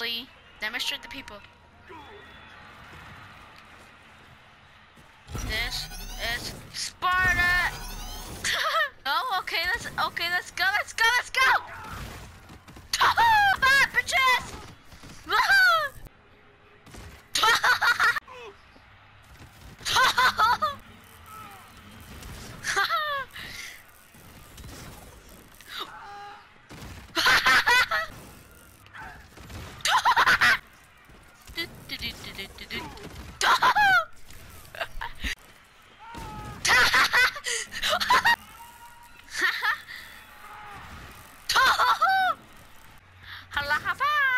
Ellie. Demonstrate the people. This is Sparta. oh, okay. Let's okay. Let's go. 好饭！